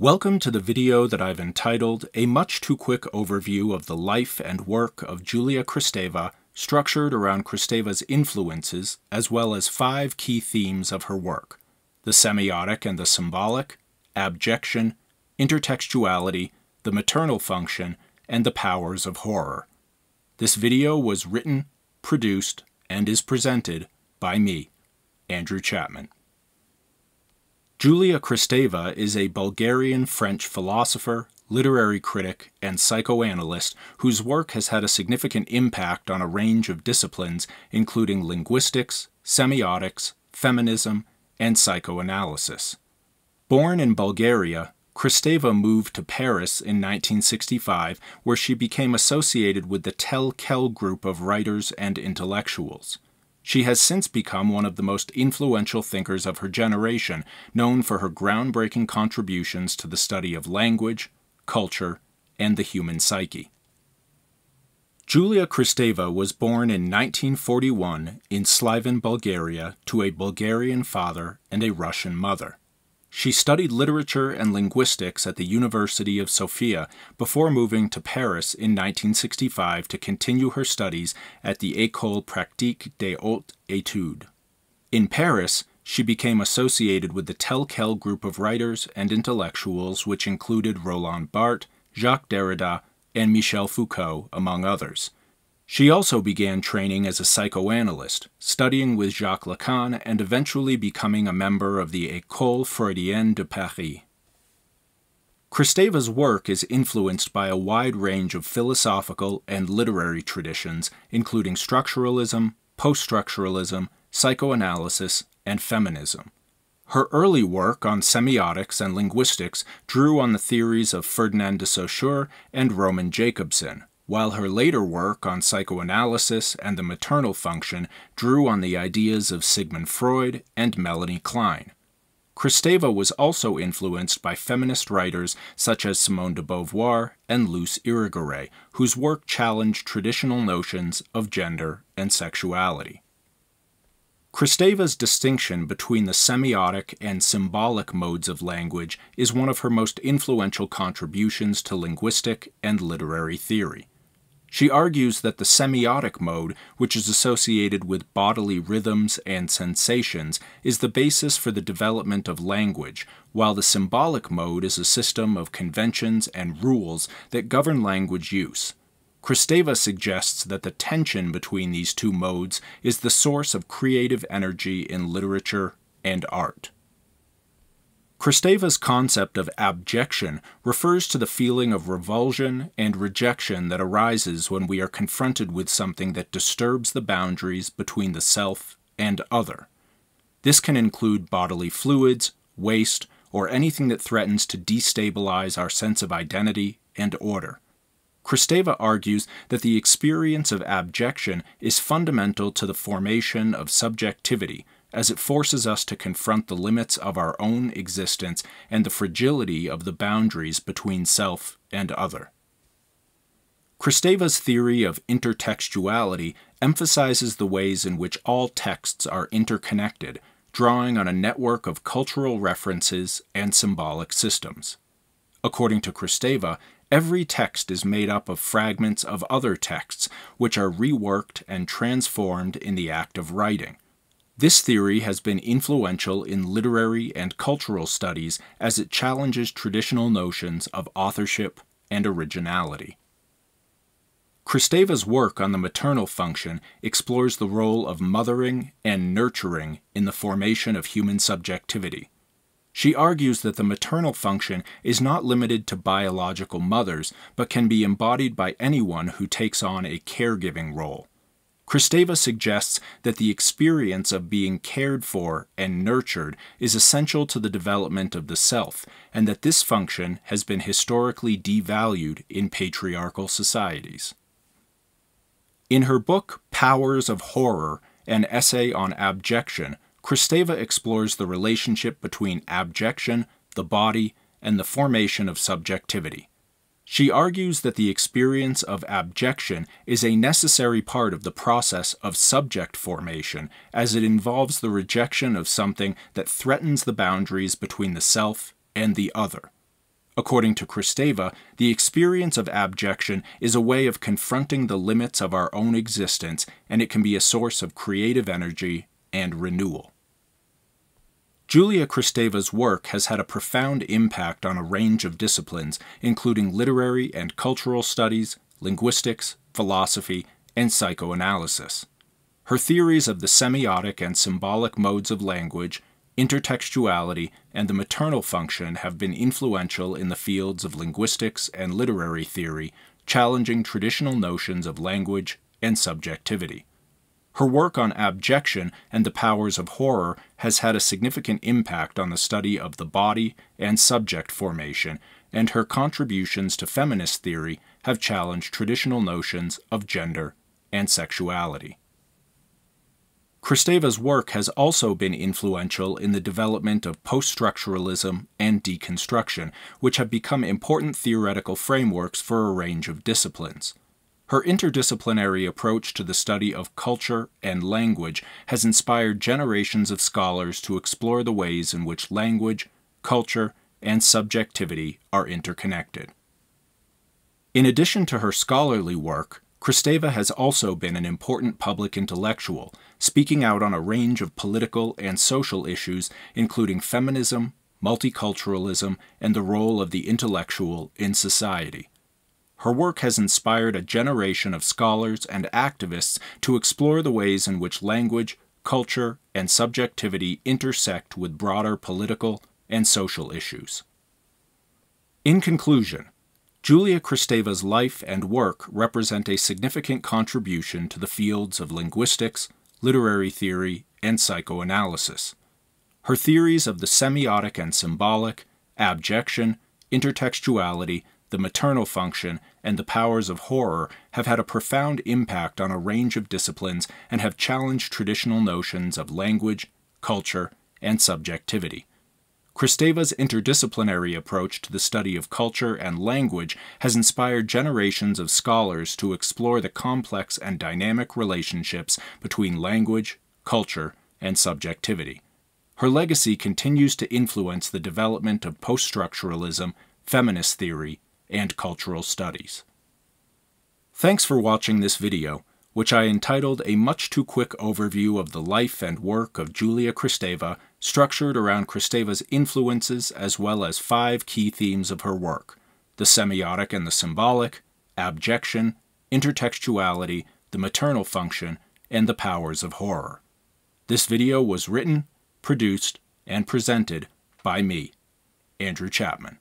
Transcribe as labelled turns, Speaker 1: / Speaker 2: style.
Speaker 1: Welcome to the video that I've entitled A Much Too Quick Overview of the Life and Work of Julia Kristeva, structured around Kristeva's influences as well as five key themes of her work the semiotic and the symbolic, abjection, intertextuality, the maternal function, and the powers of horror. This video was written, produced, and is presented by me, Andrew Chapman. Julia Kristeva is a Bulgarian French philosopher, literary critic, and psychoanalyst whose work has had a significant impact on a range of disciplines, including linguistics, semiotics, feminism, and psychoanalysis. Born in Bulgaria, Kristeva moved to Paris in 1965, where she became associated with the Tel Quel group of writers and intellectuals. She has since become one of the most influential thinkers of her generation, known for her groundbreaking contributions to the study of language, culture, and the human psyche. Julia Kristeva was born in 1941 in Sliven, Bulgaria, to a Bulgarian father and a Russian mother. She studied literature and linguistics at the University of Sofia before moving to Paris in 1965 to continue her studies at the École Pratique des Hautes Études. In Paris, she became associated with the Tel Quel group of writers and intellectuals, which included Roland Barthes, Jacques Derrida, and Michel Foucault, among others. She also began training as a psychoanalyst, studying with Jacques Lacan and eventually becoming a member of the École Freudienne de Paris. Kristeva's work is influenced by a wide range of philosophical and literary traditions, including structuralism, post-structuralism, psychoanalysis, and feminism. Her early work on semiotics and linguistics drew on the theories of Ferdinand de Saussure and Roman Jakobson, while her later work on psychoanalysis and the maternal function drew on the ideas of Sigmund Freud and Melanie Klein. Kristeva was also influenced by feminist writers such as Simone de Beauvoir and Luce Irigaray, whose work challenged traditional notions of gender and sexuality. Kristeva's distinction between the semiotic and symbolic modes of language is one of her most influential contributions to linguistic and literary theory. She argues that the semiotic mode, which is associated with bodily rhythms and sensations, is the basis for the development of language, while the symbolic mode is a system of conventions and rules that govern language use. Kristeva suggests that the tension between these two modes is the source of creative energy in literature and art. Kristeva's concept of abjection refers to the feeling of revulsion and rejection that arises when we are confronted with something that disturbs the boundaries between the self and other. This can include bodily fluids, waste, or anything that threatens to destabilize our sense of identity and order. Kristeva argues that the experience of abjection is fundamental to the formation of subjectivity as it forces us to confront the limits of our own existence and the fragility of the boundaries between self and other. Kristeva's theory of intertextuality emphasizes the ways in which all texts are interconnected, drawing on a network of cultural references and symbolic systems. According to Kristeva, every text is made up of fragments of other texts, which are reworked and transformed in the act of writing. This theory has been influential in literary and cultural studies as it challenges traditional notions of authorship and originality. Kristeva's work on the maternal function explores the role of mothering and nurturing in the formation of human subjectivity. She argues that the maternal function is not limited to biological mothers, but can be embodied by anyone who takes on a caregiving role. Kristeva suggests that the experience of being cared for and nurtured is essential to the development of the self, and that this function has been historically devalued in patriarchal societies. In her book Powers of Horror, an essay on abjection, Kristeva explores the relationship between abjection, the body, and the formation of subjectivity. She argues that the experience of abjection is a necessary part of the process of subject formation, as it involves the rejection of something that threatens the boundaries between the self and the other. According to Kristeva, the experience of abjection is a way of confronting the limits of our own existence, and it can be a source of creative energy and renewal. Julia Kristeva's work has had a profound impact on a range of disciplines, including literary and cultural studies, linguistics, philosophy, and psychoanalysis. Her theories of the semiotic and symbolic modes of language, intertextuality, and the maternal function have been influential in the fields of linguistics and literary theory, challenging traditional notions of language and subjectivity. Her work on abjection and the powers of horror has had a significant impact on the study of the body and subject formation, and her contributions to feminist theory have challenged traditional notions of gender and sexuality. Kristeva's work has also been influential in the development of post-structuralism and deconstruction, which have become important theoretical frameworks for a range of disciplines. Her interdisciplinary approach to the study of culture and language has inspired generations of scholars to explore the ways in which language, culture, and subjectivity are interconnected. In addition to her scholarly work, Kristeva has also been an important public intellectual, speaking out on a range of political and social issues, including feminism, multiculturalism, and the role of the intellectual in society. Her work has inspired a generation of scholars and activists to explore the ways in which language, culture, and subjectivity intersect with broader political and social issues. In conclusion, Julia Kristeva's life and work represent a significant contribution to the fields of linguistics, literary theory, and psychoanalysis. Her theories of the semiotic and symbolic, abjection, intertextuality, the maternal function, and the powers of horror have had a profound impact on a range of disciplines and have challenged traditional notions of language, culture, and subjectivity. Kristeva's interdisciplinary approach to the study of culture and language has inspired generations of scholars to explore the complex and dynamic relationships between language, culture, and subjectivity. Her legacy continues to influence the development of post-structuralism, feminist theory, and cultural studies. Thanks for watching this video which I entitled A Much Too Quick Overview of the Life and Work of Julia Kristeva, structured around Kristeva's influences as well as five key themes of her work the semiotic and the symbolic, abjection, intertextuality, the maternal function, and the powers of horror. This video was written, produced, and presented by me, Andrew Chapman.